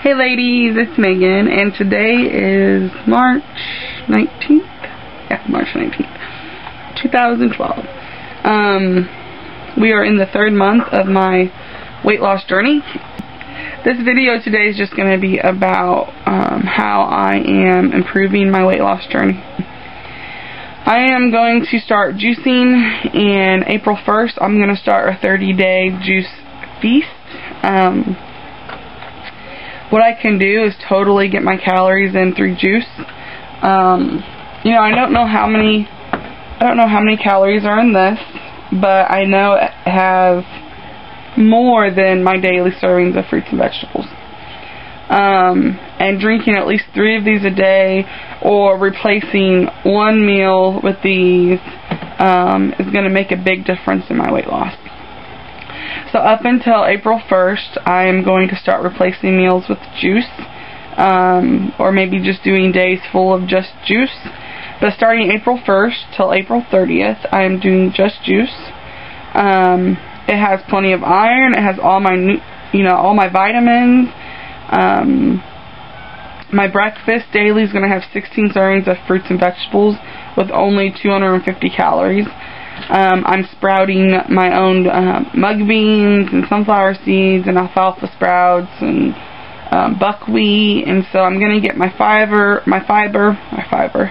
Hey ladies, it's Megan, and today is March 19th? Yeah, March 19th, 2012. Um, we are in the third month of my weight loss journey. This video today is just going to be about um, how I am improving my weight loss journey. I am going to start juicing in April 1st. I'm going to start a 30 day juice feast. Um, what I can do is totally get my calories in through juice. Um, you know, I don't know how many, I don't know how many calories are in this, but I know it has more than my daily servings of fruits and vegetables. Um, and drinking at least three of these a day or replacing one meal with these um, is going to make a big difference in my weight loss. So up until April 1st, I am going to start replacing meals with juice, um, or maybe just doing days full of just juice. But starting April 1st till April 30th, I am doing just juice. Um, it has plenty of iron. It has all my, you know, all my vitamins. Um, my breakfast daily is going to have 16 servings of fruits and vegetables with only 250 calories. Um, I'm sprouting my own uh, mung beans and sunflower seeds and alfalfa sprouts and um, buckwheat, and so I'm going to get my fiber, my fiber, my fiber,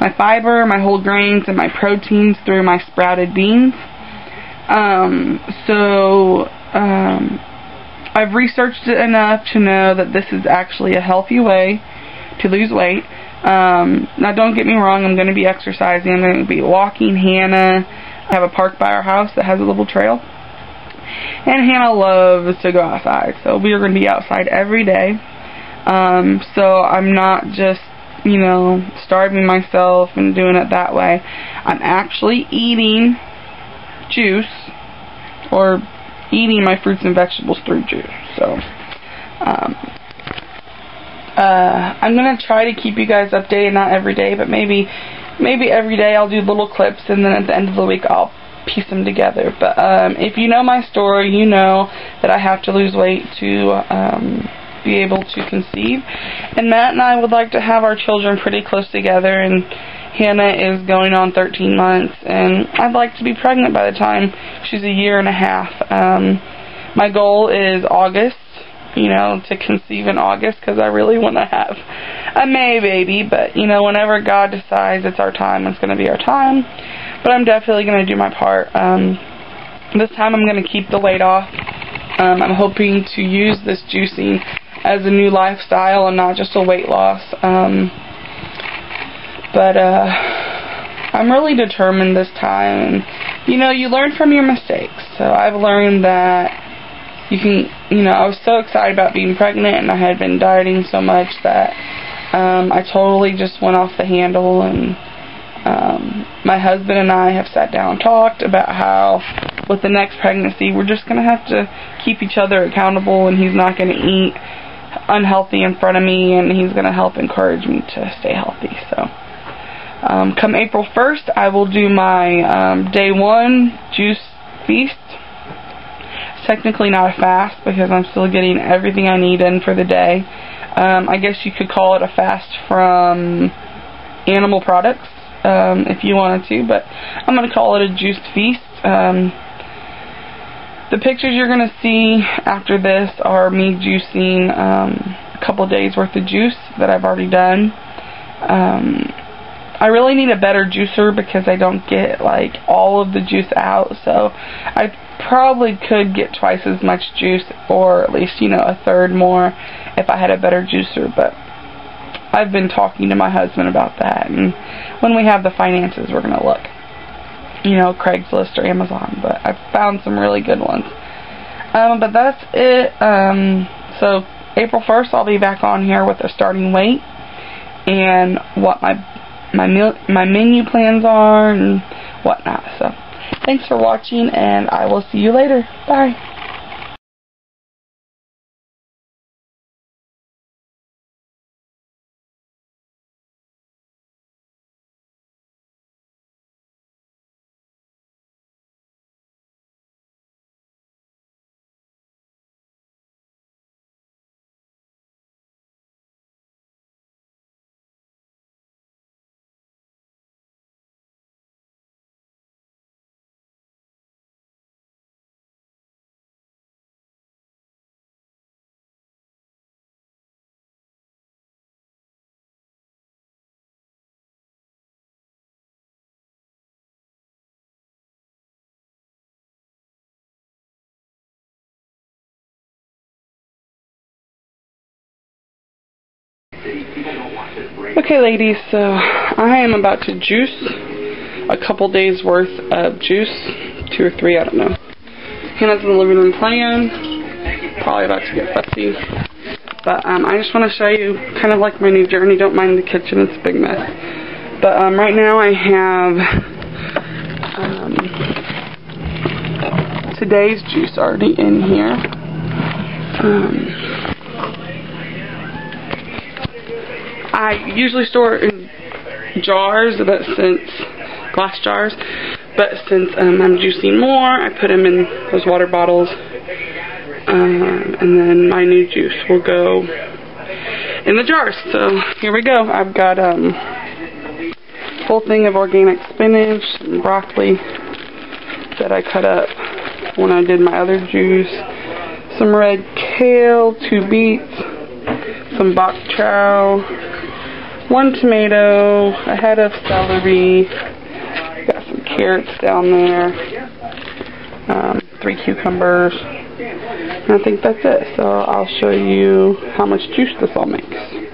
my fiber, my whole grains, and my proteins through my sprouted beans. Um, so um, I've researched it enough to know that this is actually a healthy way to lose weight. Um, now, don't get me wrong, I'm going to be exercising. I'm going to be walking Hannah have a park by our house that has a little trail. And Hannah loves to go outside, so we are going to be outside every day. Um, so I'm not just, you know, starving myself and doing it that way. I'm actually eating juice or eating my fruits and vegetables through juice. So, um, uh, I'm going to try to keep you guys updated, not every day, but maybe maybe every day I'll do little clips and then at the end of the week I'll piece them together. But um, if you know my story, you know that I have to lose weight to um, be able to conceive. And Matt and I would like to have our children pretty close together and Hannah is going on 13 months and I'd like to be pregnant by the time she's a year and a half. Um, my goal is August you know, to conceive in August because I really want to have a May baby. But, you know, whenever God decides it's our time, it's going to be our time. But I'm definitely going to do my part. Um, this time I'm going to keep the weight off. Um, I'm hoping to use this juicing as a new lifestyle and not just a weight loss. Um, but, uh, I'm really determined this time. You know, you learn from your mistakes. So I've learned that you can, you know, I was so excited about being pregnant and I had been dieting so much that um, I totally just went off the handle and um, my husband and I have sat down and talked about how with the next pregnancy we're just going to have to keep each other accountable and he's not going to eat unhealthy in front of me and he's going to help encourage me to stay healthy. So um, come April 1st I will do my um, day one juice feast technically not a fast because I'm still getting everything I need in for the day. Um, I guess you could call it a fast from animal products um, if you wanted to, but I'm going to call it a juiced feast. Um, the pictures you're going to see after this are me juicing um, a couple days worth of juice that I've already done. Um, I really need a better juicer because I don't get like all of the juice out so I probably could get twice as much juice or at least you know a third more if I had a better juicer but I've been talking to my husband about that and when we have the finances we're going to look you know Craigslist or Amazon but I've found some really good ones. Um, but that's it um, so April 1st I'll be back on here with a starting weight and what my my meal, my menu plans are and whatnot. So, thanks for watching, and I will see you later. Bye. Okay, ladies, so I am about to juice a couple days worth of juice, two or three, I don't know. Hannah's in the living room playing, probably about to get fussy. But um, I just want to show you kind of like my new journey. Don't mind the kitchen, it's a big mess. But um, right now I have um, today's juice already in here. Um, I usually store in jars, but since glass jars, but since um, I'm juicing more, I put them in those water bottles um, and then my new juice will go in the jars. So here we go. I've got um full thing of organic spinach and broccoli that I cut up when I did my other juice. Some red kale, two beets, some bok choy, one tomato, a head of celery, got some carrots down there, um, three cucumbers, and I think that's it. So I'll show you how much juice this all makes.